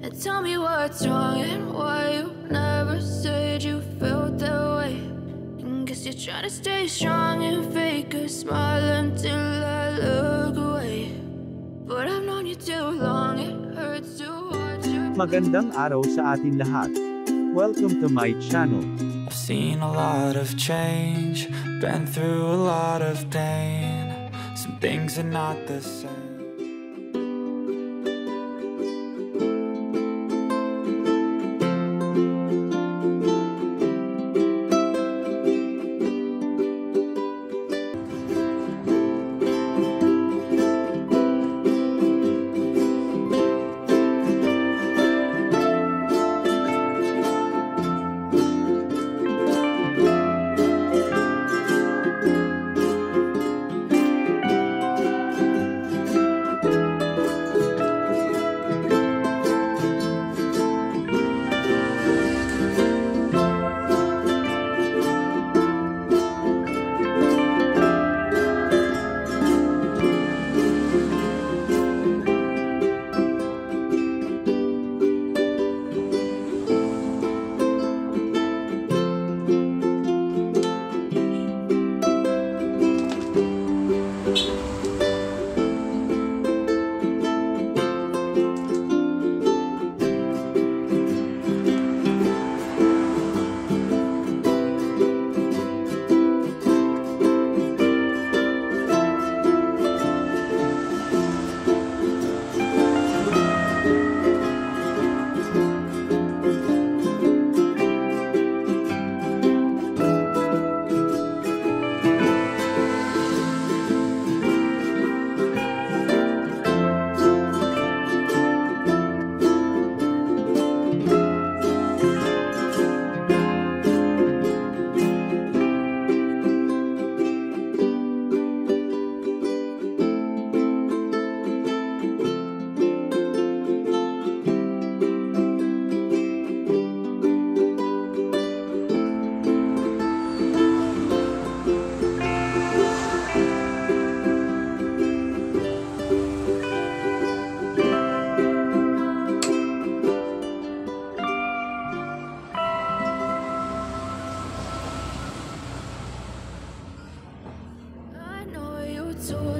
And tell me what's wrong and why you never said you felt that way. And guess you're trying to stay strong and fake a smile until I look away. But I've known you too long, it hurts to watch your Magandang araw sa atin lahat. Welcome to my channel. I've seen a lot of change, been through a lot of pain. Some things are not the same.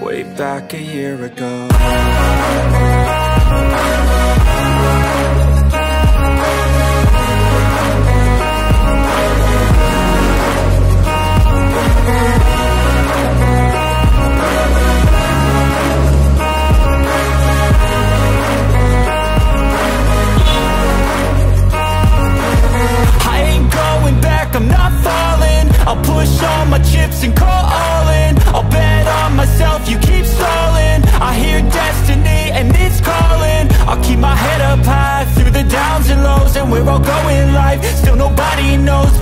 way back a year ago.